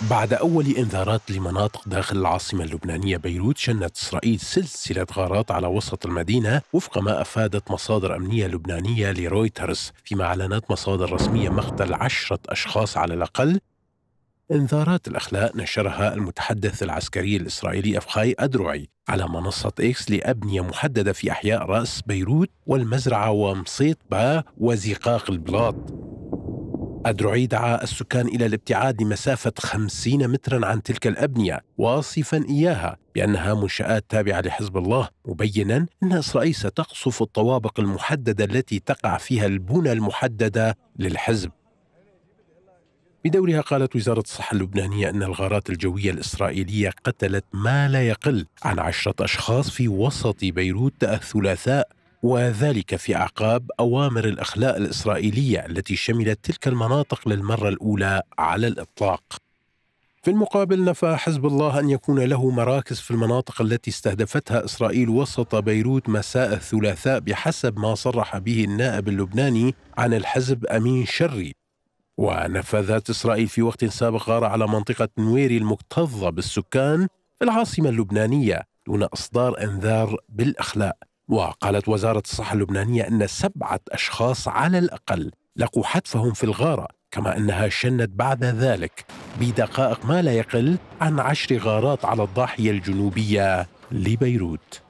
بعد أول إنذارات لمناطق داخل العاصمة اللبنانية بيروت شنت إسرائيل سلسلة غارات على وسط المدينة وفق ما أفادت مصادر أمنية لبنانية لرويترز. فيما أعلنت مصادر رسمية مقتل عشرة أشخاص على الأقل. إنذارات الأخلاء نشرها المتحدث العسكري الإسرائيلي أفخاي أدروعي على منصة إكس لأبنية محددة في أحياء رأس بيروت والمزرعة ومصيطبة وزقاق البلاط. أدروعي دعا السكان إلى الابتعاد لمسافة خمسين مترا عن تلك الأبنية واصفا إياها بأنها منشآت تابعة لحزب الله مبينا أن إسرائيل ستقصف الطوابق المحددة التي تقع فيها البنى المحددة للحزب. بدورها قالت وزارة الصحة اللبنانية أن الغارات الجوية الإسرائيلية قتلت ما لا يقل عن عشرة أشخاص في وسط بيروت الثلاثاء وذلك في أعقاب أوامر الاخلاء الإسرائيلية التي شملت تلك المناطق للمرة الأولى على الإطلاق. في المقابل نفى حزب الله أن يكون له مراكز في المناطق التي استهدفتها إسرائيل وسط بيروت مساء الثلاثاء بحسب ما صرح به النائب اللبناني عن الحزب أمين شري. ونفذت إسرائيل في وقت سابق غاره على منطقة نويري المكتظة بالسكان في العاصمة اللبنانية دون إصدار أنذار بالاخلاء. وقالت وزارة الصحة اللبنانية أن سبعة أشخاص على الأقل لقوا حتفهم في الغارة كما أنها شنت بعد ذلك بدقائق ما لا يقل عن عشر غارات على الضاحية الجنوبية لبيروت.